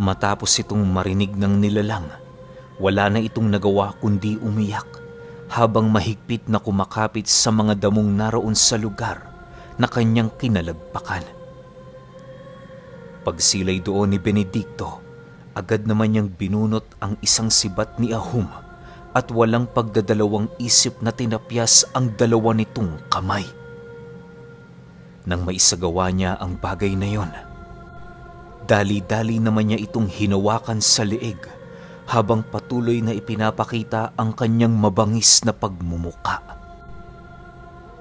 Matapos itong marinig ng nilalang, wala na itong nagawa kundi umiyak habang mahigpit na kumakapit sa mga damong naroon sa lugar na kanyang kinalagpakan. Pagsilay doon ni Benedicto, agad naman niyang binunot ang isang sibat ni Ahum at walang pagdadalawang isip na tinapyas ang dalawa nitong kamay. Nang maisagawa niya ang bagay na yon, dali-dali naman niya itong hinawakan sa leeg habang patuloy na ipinapakita ang kanyang mabangis na pagmumuka.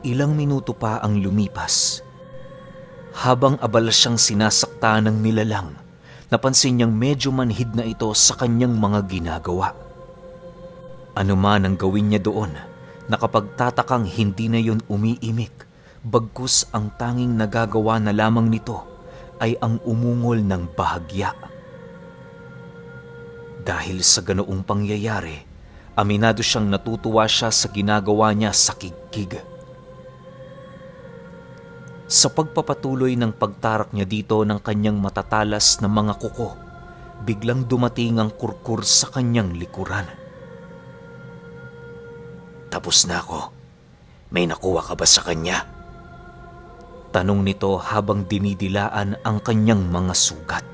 Ilang minuto pa ang lumipas. Habang abala siyang sinasakta ng nilalang, napansin niyang medyo manhid na ito sa kanyang mga ginagawa. Ano man ang gawin niya doon, nakapagtatakang hindi na yon umiimik, bagkus ang tanging nagagawa na lamang nito ay ang umungol ng bahagya. Dahil sa ganoong pangyayari, aminado siyang natutuwa siya sa ginagawa niya sa kigkig. Sa pagpapatuloy ng pagtarak niya dito ng kanyang matatalas na mga kuko, biglang dumating ang kurkur sa kanyang likuran. Tapos na ako. May nakuha ka ba sa kanya? Tanong nito habang dinidilaan ang kanyang mga sugat.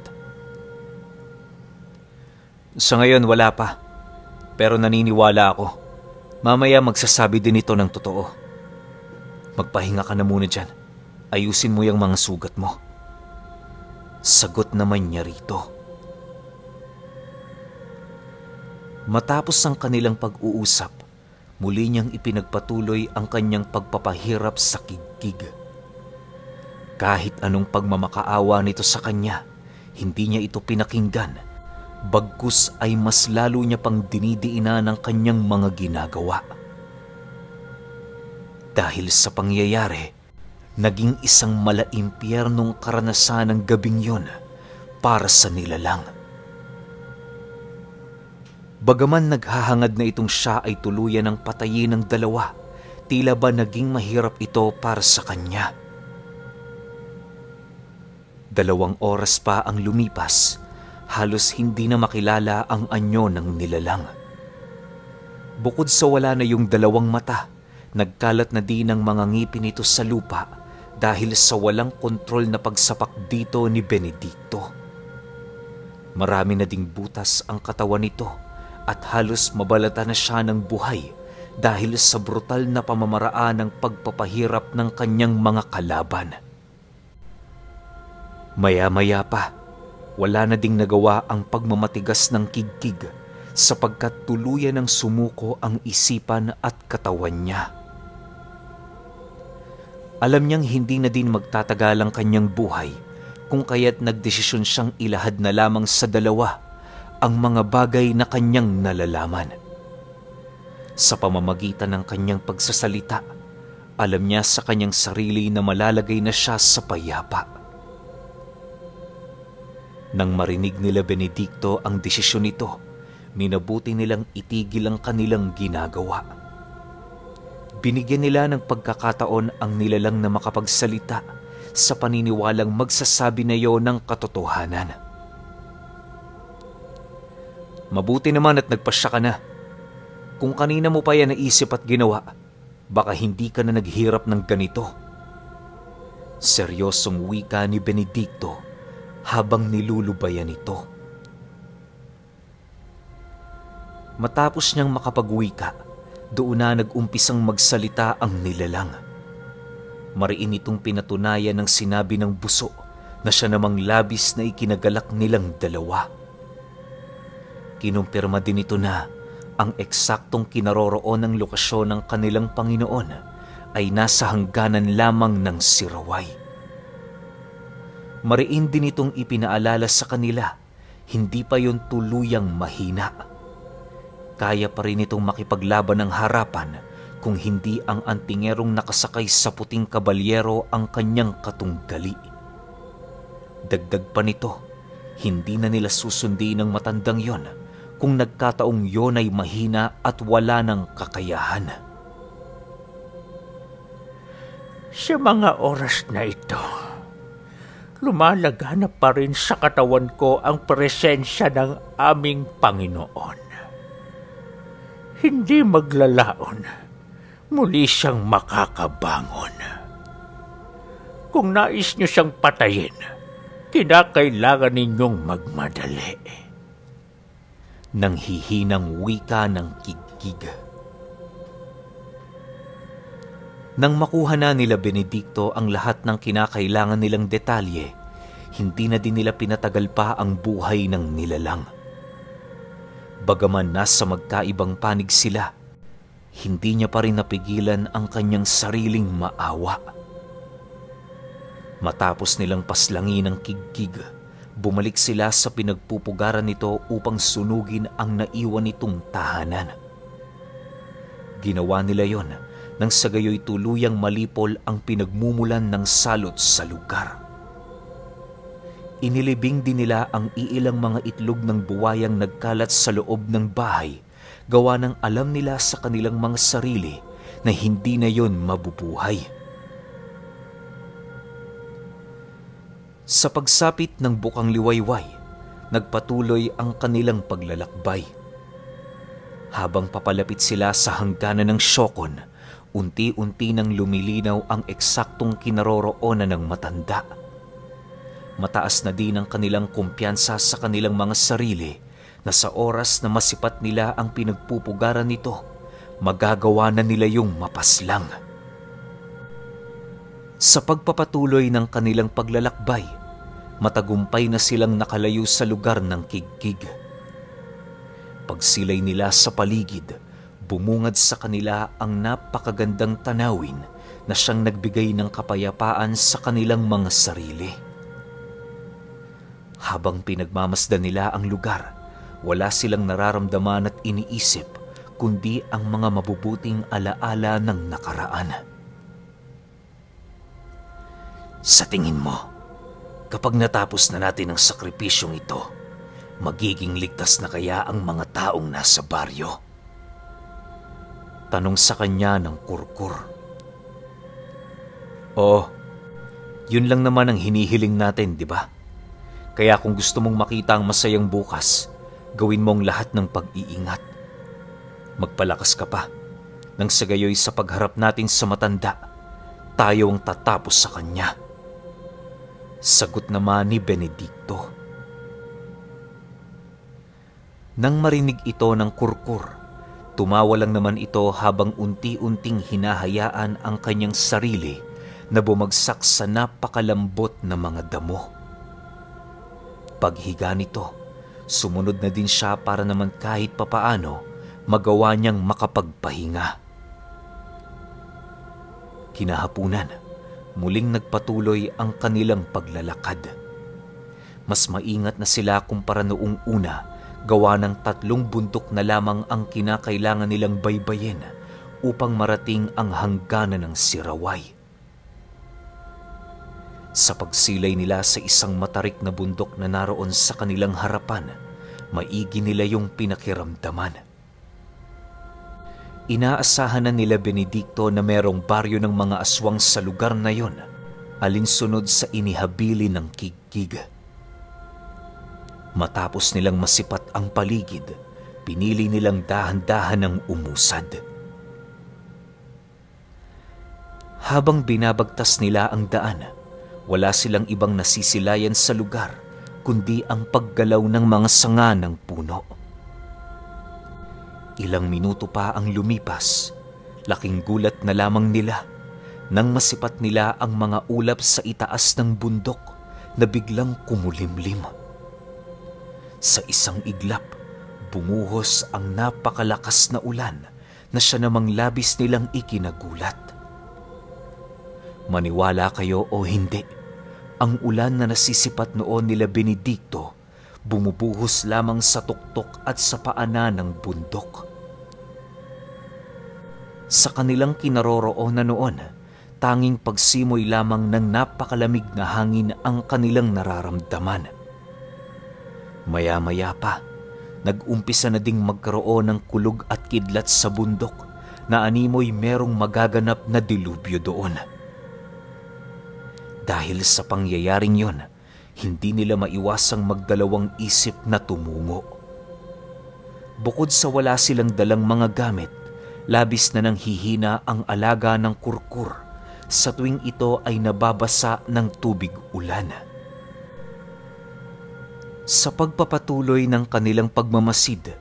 Sa ngayon wala pa. Pero naniniwala ako. Mamaya magsasabi din ito ng totoo. Magpahinga ka na muna dyan. Ayusin mo yung mga sugat mo. Sagot naman niya rito. Matapos ang kanilang pag-uusap, muli niyang ipinagpatuloy ang kanyang pagpapahirap sa kigkig. Kahit anong pagmamakaawa nito sa kanya, hindi niya ito pinakinggan. Bagkus ay mas lalo niya pang dinidiina ng kanyang mga ginagawa. Dahil sa pangyayari, naging isang malaimpyernong karanasan ng gabing yon para sa nilalang. Bagaman naghahangad na itong siya ay tuluyan ng patayin ng dalawa, tila ba naging mahirap ito para sa kanya. Dalawang oras pa ang lumipas, halos hindi na makilala ang anyo ng nilalang. Bukod sa wala na yung dalawang mata, nagkalat na din ang mga ngipin nito sa lupa dahil sa walang kontrol na pagsapak dito ni Benedicto. Marami na ding butas ang katawan nito at halos mabalata na siya ng buhay dahil sa brutal na pamamaraan ng pagpapahirap ng kanyang mga kalaban. Maya-maya pa, wala na ding nagawa ang pagmamatigas ng kigkig sapagkat tuluyan ng sumuko ang isipan at katawan niya. Alam niyang hindi na din magtatagal ang kanyang buhay kung kaya't nagdesisyon siyang ilahad na lamang sa dalawa ang mga bagay na kanyang nalalaman. Sa pamamagitan ng kanyang pagsasalita, alam niya sa kanyang sarili na malalagay na siya sa payapa. Nang marinig nila Benedicto ang desisyon nito, minabuti nilang itigil ang kanilang ginagawa binigyan nila ng pagkakataon ang nilalang na makapagsalita sa paniniwalang magsasabi na yon ng katotohanan. Mabuti naman at nagpasya ka na. Kung kanina mo pa yan naisip at ginawa, baka hindi ka na naghirap ng ganito. Seryosong wika ni Benedicto habang nilulubayan ito. Matapos niyang makapagwika, doon na nag-umpisang magsalita ang nilalang. Mariin itong pinatunayan ng sinabi ng buso na siya namang labis na ikinagalak nilang dalawa. Kinumpirma din ito na ang eksaktong kinaroroon ng lokasyon ng kanilang Panginoon ay nasa hangganan lamang ng siraway. Mariin din itong ipinaalala sa kanila, hindi pa yon tuluyang mahina kaya pa rin itong makipaglaban ng harapan kung hindi ang antingerong nakasakay sa puting kabalyero ang kanyang katunggali. Dagdag pa nito, hindi na nila susundin ng matandang yon kung nagkataong yon ay mahina at wala ng kakayahan. Sa mga oras na ito, lumalagana pa rin sa katawan ko ang presensya ng aming Panginoon. Hindi maglalaon, muli siyang makakabangon. Kung nais niyo siyang patayin, kinakailangan ninyong magmadali. Nang hihinang wika ng kigkig. Nang makuha na nila Benedikto ang lahat ng kinakailangan nilang detalye, hindi na din nila pinatagal pa ang buhay ng nilalang. Bagaman nasa magkaibang panig sila, hindi niya pa rin napigilan ang kanyang sariling maawa. Matapos nilang paslangin ang kigkig, bumalik sila sa pinagpupugaran nito upang sunugin ang naiwan nitong tahanan. Ginawa nila yon nang sa gayoy tuluyang malipol ang pinagmumulan ng salot sa lugar. Inilibing din nila ang iilang mga itlog ng buwayang nagkalat sa loob ng bahay, gawa ng alam nila sa kanilang mga sarili na hindi na yon mabubuhay. Sa pagsapit ng bukang liwayway, nagpatuloy ang kanilang paglalakbay. Habang papalapit sila sa hangganan ng Shokon, unti-unti nang lumilinaw ang eksaktong kinaroroonan ng matanda. Mataas na din ang kanilang kumpiyansa sa kanilang mga sarili na sa oras na masipat nila ang pinagpupugaran nito, magagawa na nila yung mapaslang. Sa pagpapatuloy ng kanilang paglalakbay, matagumpay na silang nakalayo sa lugar ng kigkig. Pagsilay nila sa paligid, bumungad sa kanila ang napakagandang tanawin na siyang nagbigay ng kapayapaan sa kanilang mga sarili. Habang pinagmamasdan nila ang lugar, wala silang nararamdaman at iniisip kundi ang mga mabubuting alaala ng nakaraan. Sa tingin mo, kapag natapos na natin ang sakripisyong ito, magiging ligtas na kaya ang mga taong nasa baryo? Tanong sa kanya ng kurkur. Oh, yun lang naman ang hinihiling natin, di ba? Kaya kung gusto mong makita ang masayang bukas, gawin mong lahat ng pag-iingat. Magpalakas ka pa, nang sa gayoy sa pagharap natin sa matanda, tayo ang tatapos sa kanya. Sagot naman ni Benedicto. Nang marinig ito ng kurkur, Tumawa lang naman ito habang unti-unting hinahayaan ang kanyang sarili na bumagsak sa napakalambot na mga damo. Paghiga nito, sumunod na din siya para naman kahit papaano magawa niyang makapagpahinga. Kinahapunan, muling nagpatuloy ang kanilang paglalakad. Mas maingat na sila kumpara noong una gawa ng tatlong bundok na lamang ang kinakailangan nilang baybayin upang marating ang hangganan ng siraway. Sa pagsilay nila sa isang matarik na bundok na naroon sa kanilang harapan, maigi nila yung pinakiramdaman. Inaasahan na nila Benedikto na merong baryo ng mga aswang sa lugar na yon, alinsunod sa inihabili ng kigkig. Matapos nilang masipat ang paligid, pinili nilang dahan-dahan ng umusad. Habang binabagtas nila ang daan, wala silang ibang nasisilayan sa lugar kundi ang paggalaw ng mga sanga ng puno. Ilang minuto pa ang lumipas, laking gulat na lamang nila nang masipat nila ang mga ulap sa itaas ng bundok na biglang kumulimlim. Sa isang iglap, bumuhos ang napakalakas na ulan na siya namang labis nilang ikinagulat. Maniwala kayo o hindi, ang ulan na nasisipat noon nila Benedikto bumubuhos lamang sa tuktok at sa paana ng bundok. Sa kanilang kinaroroonan noon, tanging pagsimoy lamang ng napakalamig na hangin ang kanilang nararamdaman. Maya-maya pa, nag-umpisa na ding magkaroon ng kulog at kidlat sa bundok na animoy merong magaganap na dilubyo doon. Dahil sa pangyayaring yon, hindi nila maiwasang magdalawang isip na tumungo. Bukod sa wala silang dalang mga gamit, labis na nang hihina ang alaga ng kurkur sa tuwing ito ay nababasa ng tubig ulan. Sa pagpapatuloy ng kanilang pagmamasid,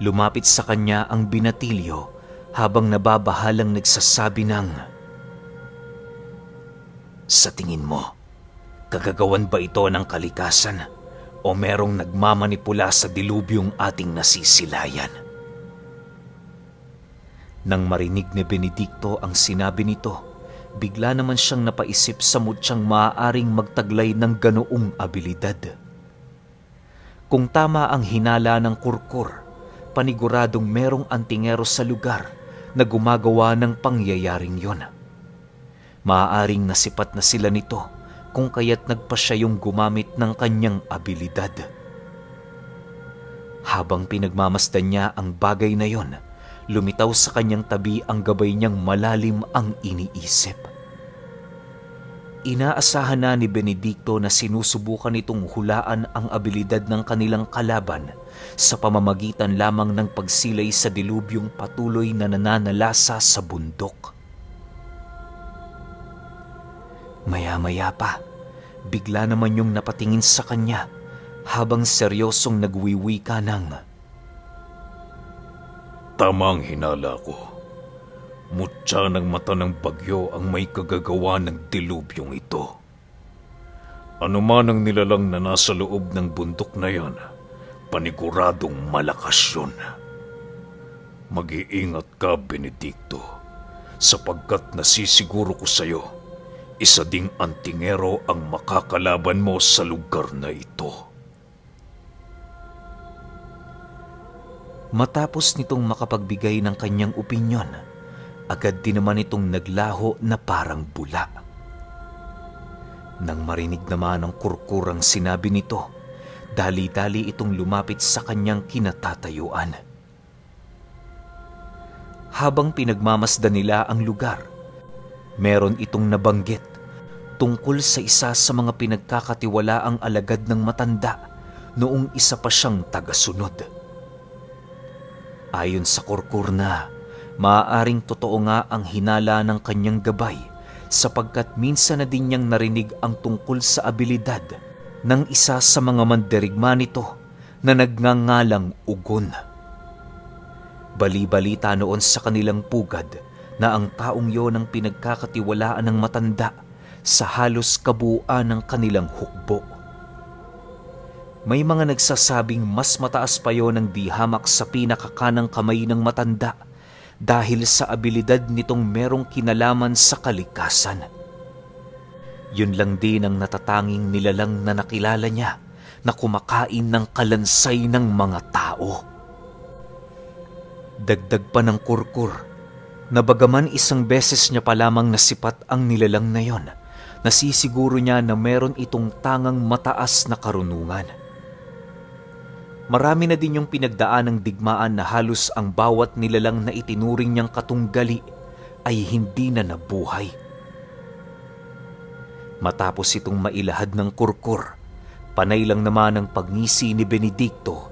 lumapit sa kanya ang binatilyo habang nababahalang nagsasabi ng, Sa tingin mo, Kagagawan ba ito ng kalikasan o merong nagmamanipula sa dilubyong ating nasisilayan? Nang marinig ni Benedicto ang sinabi nito, bigla naman siyang napaisip sa mutyang maaaring magtaglay ng ganoong abilidad. Kung tama ang hinala ng kurkur, paniguradong merong antingero sa lugar na gumagawa ng pangyayaring yon. Maaaring nasipat na sila nito kung kaya't nagpa siya yung gumamit ng kanyang abilidad. Habang pinagmamasdan niya ang bagay na yon, lumitaw sa kanyang tabi ang gabay niyang malalim ang iniisip. Inaasahan na ni Benedicto na sinusubukan itong hulaan ang abilidad ng kanilang kalaban sa pamamagitan lamang ng pagsilay sa dilubyong patuloy na nananalasa sa bundok. Maya-maya pa, bigla naman yung napatingin sa kanya habang seryosong nagwiwika ng Tamang hinala ko. Mutya ng mata ng bagyo ang may kagagawa ng dilubyong ito. Ano man ang nilalang na nasa loob ng bundok na yan, paniguradong malakas yun. Mag-iingat ka, Benedicto, sapagkat nasisiguro ko sa'yo isa ding antingero ang makakalaban mo sa lugar na ito. Matapos nitong makapagbigay ng kanyang opinyon, agad din naman itong naglaho na parang bula. Nang marinig naman ng kurkurang sinabi nito, dali-dali itong lumapit sa kanyang kinatatayuan. Habang pinagmamasdan nila ang lugar, meron itong nabanggit tungkol sa isa sa mga pinagkakatiwalaang alagad ng matanda noong isa pa siyang tagasunod. Ayon sa kurkur na, maaaring totoo nga ang hinala ng kanyang gabay sapagkat minsan na din niyang narinig ang tungkol sa abilidad ng isa sa mga mandirigma nito na nagngangalang ugon. Bali-balita noon sa kanilang pugad na ang taong yon ang pinagkakatiwalaan ng matanda sa halos kabuuan ng kanilang hukbo. May mga nagsasabing mas mataas pa yon ang dihamak sa pinakakanang kamay ng matanda dahil sa abilidad nitong merong kinalaman sa kalikasan. Yun lang din ang natatanging nilalang na nakilala niya na kumakain ng kalansay ng mga tao. Dagdag pa ng kurkur na bagaman isang beses niya pa lamang nasipat ang nilalang na yon, nasisiguro niya na meron itong tangang mataas na karunungan. Marami na din yung pinagdaan ng digmaan na halos ang bawat nilalang na itinuring niyang katunggali ay hindi na nabuhay. Matapos itong mailahad ng kurkur, panay lang naman ang pagngisi ni Benedicto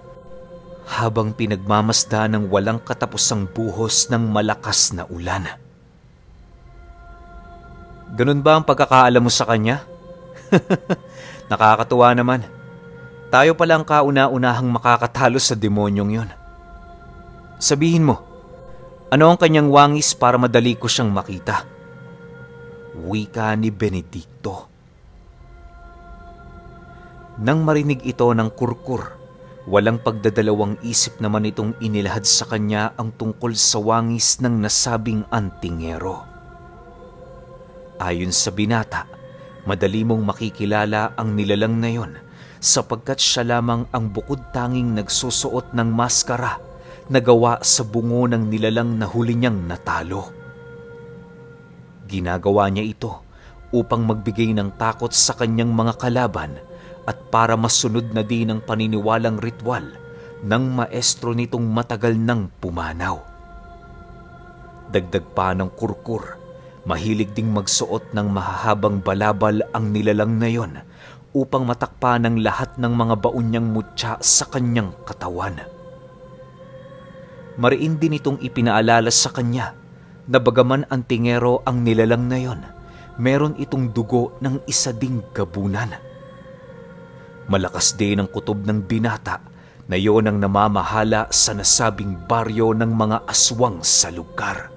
habang pinagmamasda ng walang katapusang buhos ng malakas na ulan. Ganun ba ang pagkakaalam mo sa kanya? Nakakatuwa naman. Tayo pala ang kauna-unahang makakatalo sa demonyong yon. Sabihin mo, ano ang kanyang wangis para madali ko siyang makita? Wika ni Benedicto. Nang marinig ito ng kurkur, walang pagdadalawang isip naman itong inilahad sa kanya ang tungkol sa wangis ng nasabing antingero. Ayon sa binata, madali mong makikilala ang nilalang na yon sapagkat siya lamang ang bukod tanging nagsusuot ng maskara na gawa sa bungo ng nilalang na huli niyang natalo. Ginagawa niya ito upang magbigay ng takot sa kanyang mga kalaban at para masunod na din ang paniniwalang ritual ng maestro nitong matagal nang pumanaw. Dagdag pa ng kurkur Mahilig ding magsuot ng mahahabang balabal ang nilalang na yon upang matakpan ng lahat ng mga baon niyang mutya sa kanyang katawan. Mariin din itong ipinaalala sa kanya na bagaman ang tingero ang nilalang na yon, meron itong dugo ng isa ding gabunan. Malakas din ang kutob ng binata na yon ang namamahala sa nasabing baryo ng mga aswang sa lugar.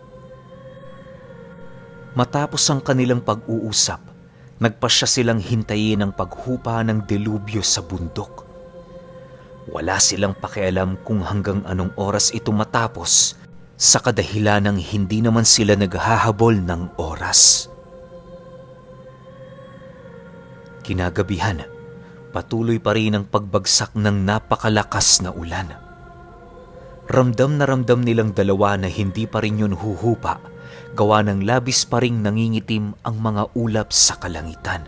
Matapos ang kanilang pag-uusap, nagpasya silang hintayin ang paghupa ng delubyo sa bundok. Wala silang pakialam kung hanggang anong oras ito matapos sa kadahilan ng hindi naman sila naghahabol ng oras. Kinagabihan, patuloy pa rin ang pagbagsak ng napakalakas na ulan. Ramdam na ramdam nilang dalawa na hindi pa rin yun huhupa, gawa ng labis pa ring nangingitim ang mga ulap sa kalangitan.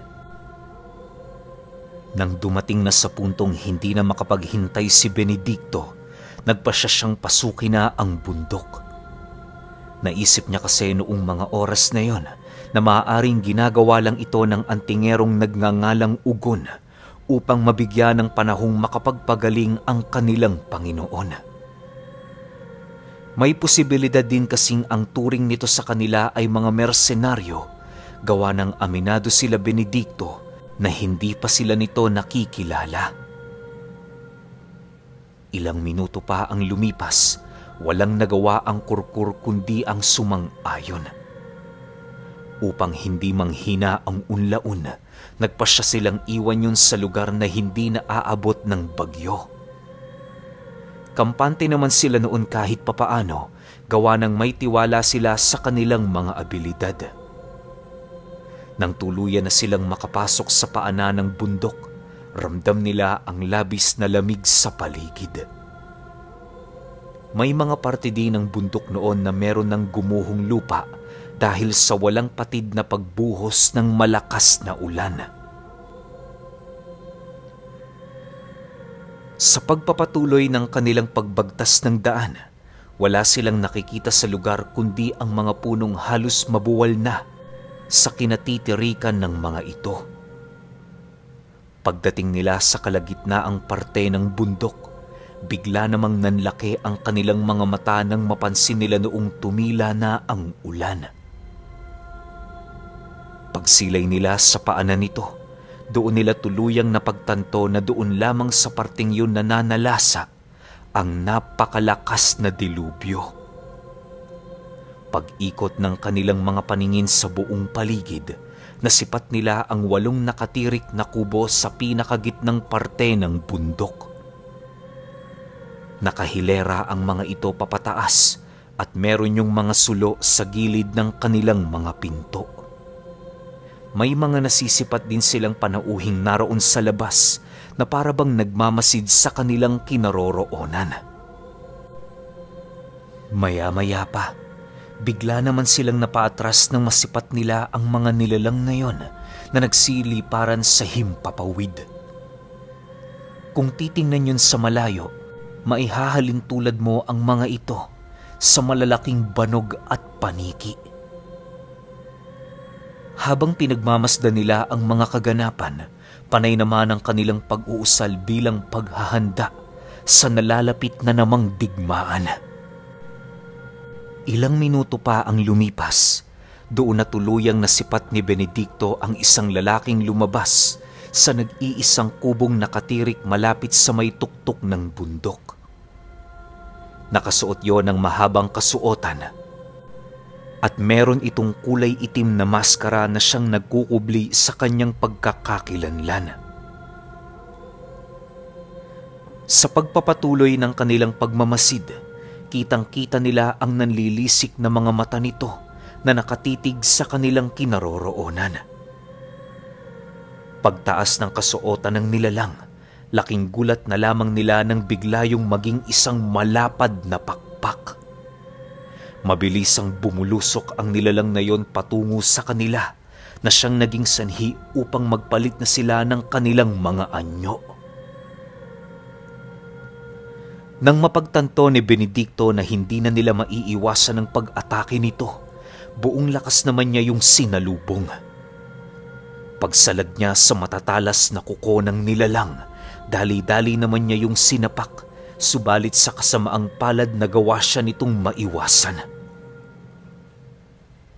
Nang dumating na sa puntong hindi na makapaghintay si Benedicto, nagpasya siyang pasukin na ang bundok. Naisip niya kasi noong mga oras na yon na maaaring ginagawa lang ito ng antingerong nagngangalang ugon upang mabigyan ng panahong makapagpagaling ang kanilang Panginoon. May posibilidad din kasing ang turing nito sa kanila ay mga mersenaryo gawa ng aminado sila Benedikto na hindi pa sila nito nakikilala. Ilang minuto pa ang lumipas, walang nagawa ang kurkur kundi ang sumang-ayon. Upang hindi manghina ang unlaun, nagpasya silang iwan yun sa lugar na hindi naaabot ng bagyo. Kampante naman sila noon kahit papaano, gawa ng may tiwala sila sa kanilang mga abilidad. Nang tuluyan na silang makapasok sa paanan ng bundok, ramdam nila ang labis na lamig sa paligid. May mga parte din ng bundok noon na meron ng gumuhong lupa dahil sa walang patid na pagbuhos ng malakas na ulan. Sa pagpapatuloy ng kanilang pagbagtas ng daan, wala silang nakikita sa lugar kundi ang mga punong halos mabuwal na sa kinatitirikan ng mga ito. Pagdating nila sa kalagitnaang parte ng bundok, bigla namang nanlaki ang kanilang mga mata nang mapansin nila noong tumila na ang ulan. Pagsilay nila sa paanan nito, doon nila tuluyang napagtanto na doon lamang sa parting yun nananalasa ang napakalakas na dilubyo. Pag-ikot ng kanilang mga paningin sa buong paligid, nasipat nila ang walong nakatirik na kubo sa pinakagitnang parte ng bundok. Nakahilera ang mga ito papataas at meron yung mga sulo sa gilid ng kanilang mga pinto may mga nasisipat din silang panauhing naroon sa labas na parabang nagmamasid sa kanilang kinaroroonan. Maya-maya pa, bigla naman silang napaatras ng masipat nila ang mga nilalang na yon na nagsiliparan sa himpapawid. Kung titingnan yun sa malayo, maihahalin tulad mo ang mga ito sa malalaking banog at paniki habang pinagmamasdan nila ang mga kaganapan, panay naman ang kanilang pag-uusal bilang paghahanda sa nalalapit na namang digmaan. Ilang minuto pa ang lumipas, doon na tuluyang nasipat ni Benedicto ang isang lalaking lumabas sa nag-iisang kubong nakatirik malapit sa may tuktok ng bundok. Nakasuot yon ng mahabang kasuotan at meron itong kulay itim na maskara na siyang nagkukubli sa kanyang pagkakakilanlan. Sa pagpapatuloy ng kanilang pagmamasid, kitang-kita nila ang nanlilisik na mga mata nito na nakatitig sa kanilang kinaroroonan. Pagtaas ng kasuotan ng nilalang, laking gulat na lamang nila nang bigla yung maging isang malapad na pakpak. Mabilis ang bumulusok ang nilalang na yon patungo sa kanila na siyang naging sanhi upang magpalit na sila ng kanilang mga anyo. Nang mapagtanto ni Benedicto na hindi na nila maiiwasan ang pag-atake nito, buong lakas naman niya yung sinalubong. Pagsalag niya sa matatalas na kuko ng nilalang, dali-dali naman niya yung sinapak, subalit sa kasamaang palad nagawa siya nitong maiwasan.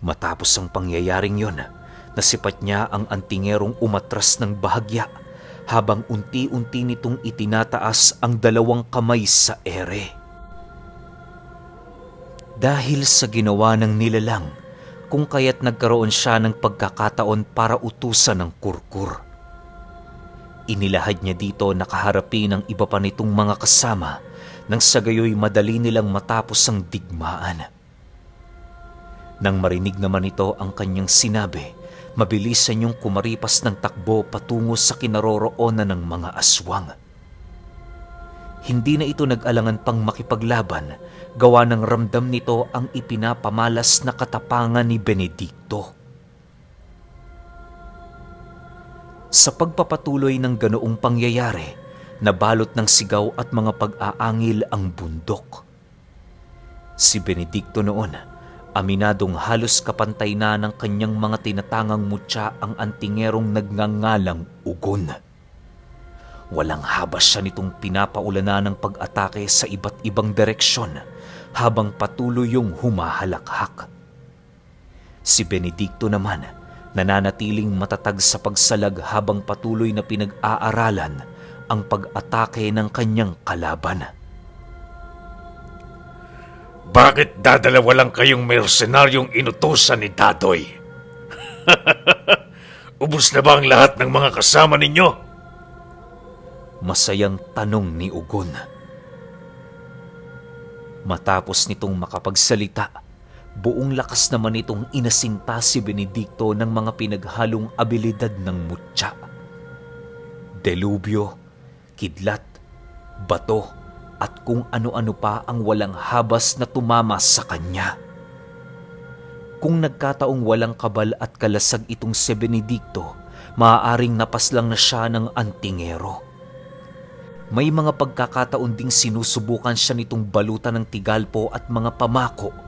Matapos ang pangyayaring yon, nasipat niya ang antingerong umatras ng bahagya habang unti-unti nitong itinataas ang dalawang kamay sa ere. Dahil sa ginawa ng nilalang, kung kaya't nagkaroon siya ng pagkakataon para utusan ng kurkur. Inilahad niya dito nakaharapin ng iba pa nitong mga kasama nang sa gayoy madali nilang matapos ang digmaan. Nang marinig naman ito ang kanyang sinabi, mabilisan niyong kumaripas ng takbo patungo sa kinaroroonan ng mga aswang. Hindi na ito nag-alangan pang makipaglaban Gawa ng ramdam nito ang ipinapamalas na katapangan ni Benedikto. Sa pagpapatuloy ng ganoong pangyayari, nabalot ng sigaw at mga pag-aangil ang bundok. Si Benedikto noon, aminadong halos kapantay na ng kanyang mga tinatangang mutya ang antingerong nagngangalang ugon. Walang habas siya nitong pinapaulanan ng pag-atake sa iba't ibang direksyon habang patuloy yung humahalakhak. Si Benedikto naman nananatiling matatag sa pagsalag habang patuloy na pinag-aaralan ang pag-atake ng kanyang kalaban. Bakit dadalawa lang kayong mercenaryong inutosan ni Dadoy? Ubus na ba ang lahat ng mga kasama ninyo? Masayang tanong ni Ugon. Matapos nitong makapagsalita, buong lakas naman itong inasinta si Benedikto ng mga pinaghalong abilidad ng mutya. Delubyo, kidlat, bato, at kung ano-ano pa ang walang habas na tumama sa kanya. Kung nagkataong walang kabal at kalasag itong si Benedikto, maaaring napaslang na siya ng antingero. May mga pagkakataon ding sinusubukan siya nitong balutan ng tigalpo at mga pamako.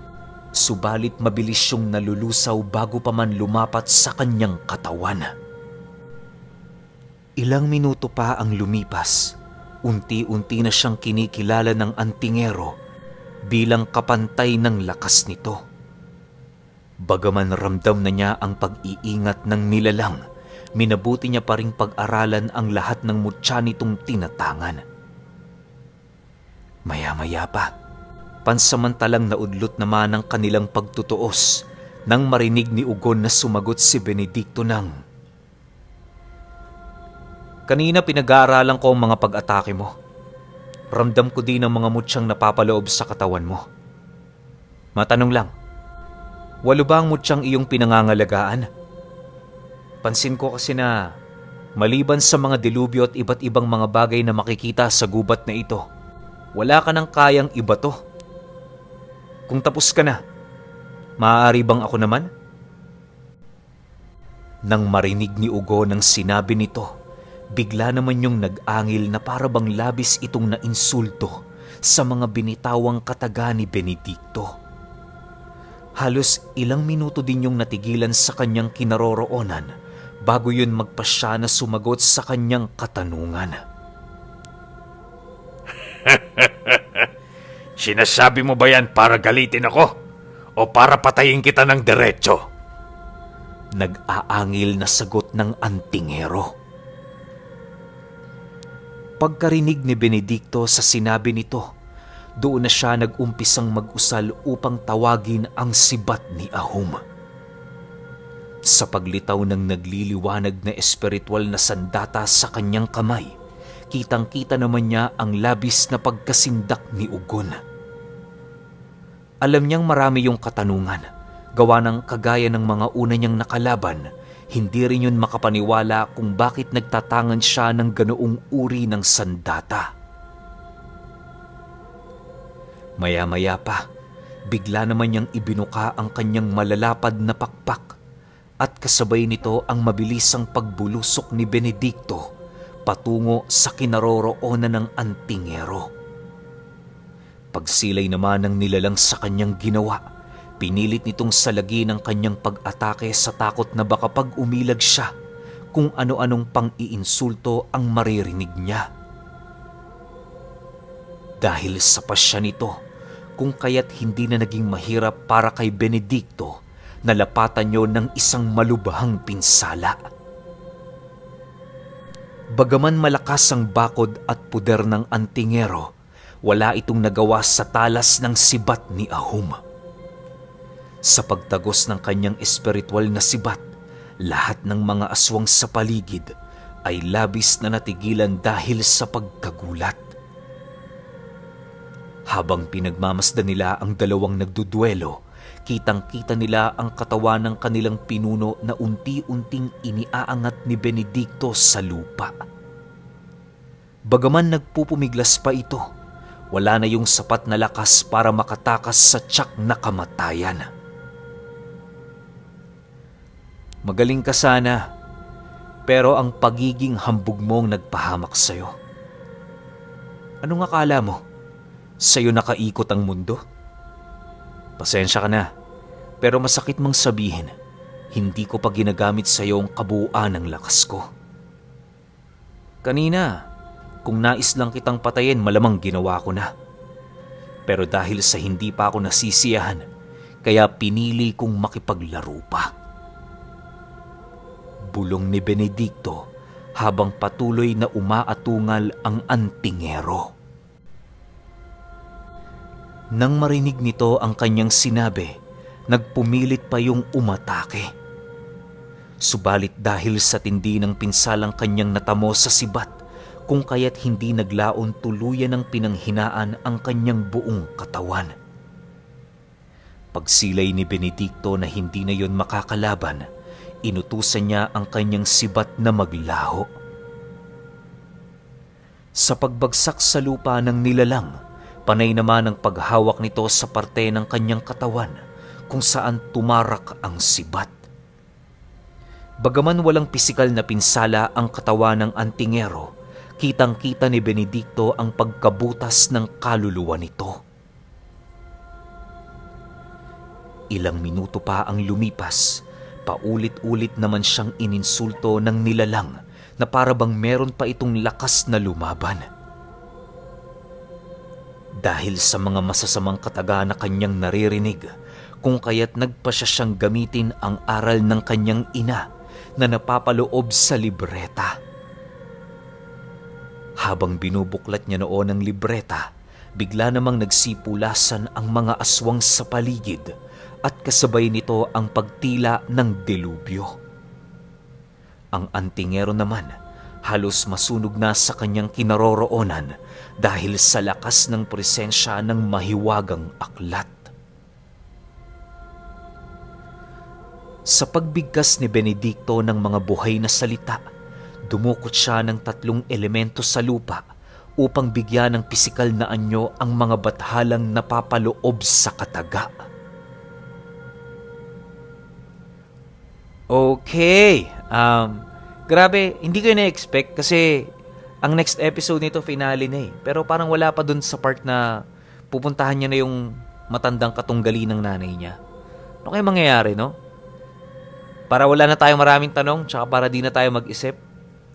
Subalit mabilis siyang nalulusaw bago pa man lumapat sa kanyang katawan. Ilang minuto pa ang lumipas. Unti-unti na siyang kinikilala ng antingero bilang kapantay ng lakas nito. Bagaman ramdam na niya ang pag-iingat ng nilalang, minabuti niya pa ring pag-aralan ang lahat ng mutya nitong tinatangan. Maya-maya pa, pansamantalang naudlot naman ang kanilang pagtutuos nang marinig ni Ugon na sumagot si Benedikto ng Kanina pinag-aaralan ko ang mga pag-atake mo. Ramdam ko din ang mga mutsyang napapaloob sa katawan mo. Matanong lang, walo ba ang mutsyang iyong pinangangalagaan? Pansin ko kasi na maliban sa mga dilubyo at iba't ibang mga bagay na makikita sa gubat na ito, wala ka nang kayang iba to. Kung tapos ka na, maaari bang ako naman? Nang marinig ni Ugo ng sinabi nito, bigla naman yung nag-angil na parabang labis itong nainsulto sa mga binitawang kataga ni Benedicto. Halos ilang minuto din yung natigilan sa kanyang kinaroroonan bago yun magpasya na sumagot sa kanyang katanungan. Sinasabi mo ba yan para galitin ako? O para patayin kita ng diretso? Nag-aangil na sagot ng antingero. Pagkarinig ni Benedikto sa sinabi nito, doon na siya nag-umpisang mag-usal upang tawagin ang sibat ni Ahum. Sa paglitaw ng nagliliwanag na espiritual na sandata sa kanyang kamay, kitang-kita naman niya ang labis na pagkasindak ni Ugon. Alam niyang marami yung katanungan, gawa ng kagaya ng mga una niyang nakalaban, hindi rin yun makapaniwala kung bakit nagtatangan siya ng ganoong uri ng sandata. Maya-maya pa, bigla naman niyang ibinuka ang kanyang malalapad na pakpak at kasabay nito ang mabilisang pagbulusok ni Benedikto patungo sa kinaroroonan ng antingero. Pagsilay naman ng nilalang sa kanyang ginawa, pinilit nitong salagi ng kanyang pag-atake sa takot na baka pag umilag siya, kung ano-anong pang-iinsulto ang maririnig niya. Dahil sa pasya nito, kung kaya't hindi na naging mahirap para kay Benedicto na lapatan ng isang malubhang pinsala. Bagaman malakas ang bakod at puder ng antingero, wala itong nagawa sa talas ng sibat ni Ahum. Sa pagtagos ng kanyang espiritual na sibat, lahat ng mga aswang sa paligid ay labis na natigilan dahil sa pagkagulat. Habang pinagmamasdan nila ang dalawang nagduduelo, kitang-kita nila ang katawan ng kanilang pinuno na unti-unting iniaangat ni Benedicto sa lupa. Bagaman nagpupumiglas pa ito, wala na yung sapat na lakas para makatakas sa tiyak na kamatayan. Magaling ka sana, pero ang pagiging hambog mong nagpahamak sa'yo. Anong akala mo? Sa'yo nakaikot ang mundo? Pasensya ka na, pero masakit mang sabihin, hindi ko pa ginagamit sa'yo ang kabuuan ng lakas ko. Kanina, kung nais lang kitang patayin, malamang ginawa ko na. Pero dahil sa hindi pa ako nasisiyahan, kaya pinili kong makipaglaro pa. Bulong ni Benedicto habang patuloy na umaatungal ang antingero. Nang marinig nito ang kanyang sinabi, nagpumilit pa yung umatake. Subalit dahil sa tindi ng pinsalang kanyang natamo sa sibat, kung kaya't hindi naglaon tuluyan ng pinanghinaan ang kanyang buong katawan. Pagsilay ni Benedicto na hindi na yon makakalaban, inutusan niya ang kanyang sibat na maglaho. Sa pagbagsak sa lupa ng nilalang, panay naman ang paghawak nito sa parte ng kanyang katawan kung saan tumarak ang sibat. Bagaman walang pisikal na pinsala ang katawan ng antingero, kitang-kita ni Benedicto ang pagkabutas ng kaluluwa nito. Ilang minuto pa ang lumipas, paulit-ulit naman siyang ininsulto ng nilalang na para bang meron pa itong lakas na lumaban. Dahil sa mga masasamang kataga na kanyang naririnig, kung kaya't nagpa siya siyang gamitin ang aral ng kanyang ina na napapaloob sa libreta. Habang binubuklat niya noon ang libreta, bigla namang nagsipulasan ang mga aswang sa paligid at kasabay nito ang pagtila ng delubyo. Ang antingero naman halos masunog na sa kanyang kinaroroonan dahil sa lakas ng presensya ng mahiwagang aklat. Sa pagbigkas ni Benedicto ng mga buhay na salita, Dumukot siya ng tatlong elemento sa lupa upang bigyan ng pisikal na anyo ang mga bathalang napapaloob sa kataga. Okay. Um, grabe, hindi ko na-expect kasi ang next episode nito finale na eh. Pero parang wala pa dun sa part na pupuntahan niya na yung matandang katunggali ng nanay niya. Ano kaya mangyayari, no? Para wala na tayong maraming tanong, tsaka para di na tayo mag-isip,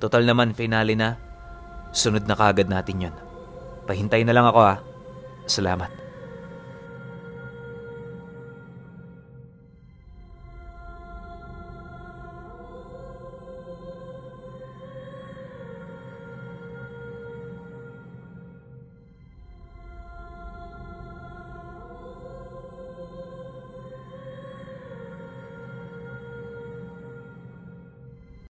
Total naman, finale na. Sunod na kagad natin yon. Pahintay na lang ako ha. Salamat.